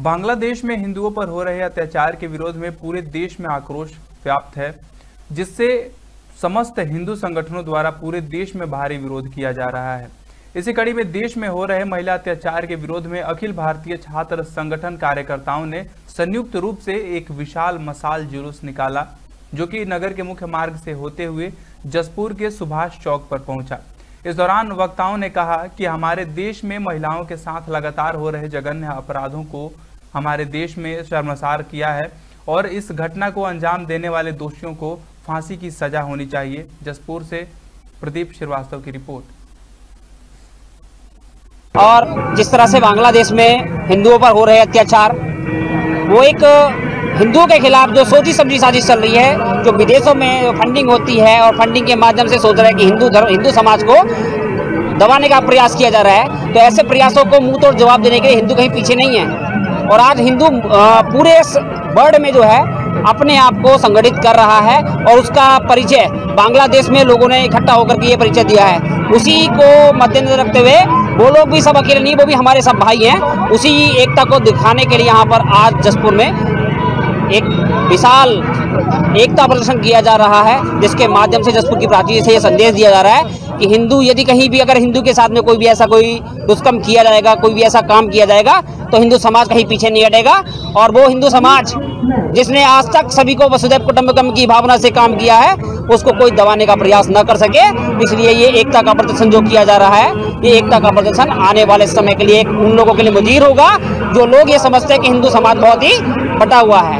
बांग्लादेश में हिंदुओं पर हो रहे अत्याचार के विरोध में पूरे देश में आक्रोश व्याप्त है, जिससे समस्त हिंदू संगठनों द्वारा पूरे देश में भारी विरोध किया जा रहा है। इसी कड़ी में देश में हो रहे महिला अत्याचार के विरोध में अखिल भारतीय छात्र संगठन कार्यकर्ताओं ने संयुक्त रूप से एक विशाल मसाल जुलूस निकाला, जो कि नगर के मुख्य मार्ग से होते हुए जसपुर के सुभाष चौक पर पहुँचा। इस दौरान वक्ताओं ने कहा कि हमारे देश में महिलाओं के साथ लगातार हो रहे जघन्य अपराधों को हमारे देश में शर्मसार किया है और इस घटना को अंजाम देने वाले दोषियों को फांसी की सजा होनी चाहिए। जसपुर से प्रदीप श्रीवास्तव की रिपोर्ट। और जिस तरह से बांग्लादेश में हिंदुओं पर हो रहे अत्याचार, वो एक हिंदुओं के खिलाफ जो सोची समझी साजिश चल रही है, जो विदेशों में फंडिंग होती है और फंडिंग के माध्यम से सोच रहे हैं कि हिंदू धर्म, हिंदू समाज को दबाने का प्रयास किया जा रहा है तो ऐसे प्रयासों को मुँह तोड़ जवाब देने के लिए हिंदू कहीं पीछे नहीं है। और आज हिंदू पूरे वर्ल्ड में जो है, अपने आप को संगठित कर रहा है और उसका परिचय बांग्लादेश में लोगों ने इकट्ठा होकर के ये परिचय दिया है। उसी को मद्देनजर रखते हुए वो लोग भी सब अकेले नहीं, वो भी हमारे सब भाई हैं। उसी एकता को दिखाने के लिए यहाँ पर आज जसपुर में एक विशाल एकता प्रदर्शन किया जा रहा है, जिसके माध्यम से जसपुर की प्राची से ये संदेश दिया जा रहा है कि हिंदू, यदि कहीं भी अगर हिंदू के साथ में कोई भी ऐसा कोई दुष्कर्म किया जाएगा, कोई भी ऐसा काम किया जाएगा तो हिंदू समाज कहीं पीछे नहीं हटेगा। और वो हिंदू समाज जिसने आज तक सभी को वसुदेव कुटुम्बकम की भावना से काम किया है, उसको कोई दबाने का प्रयास न कर सके। इसलिए ये एकता का प्रदर्शन जो किया जा रहा है, ये एकता का प्रदर्शन आने वाले समय के लिए उन लोगों के लिए मुजीर होगा, जो लोग ये समझते हैं कि हिंदू समाज बहुत ही बटा हुआ है।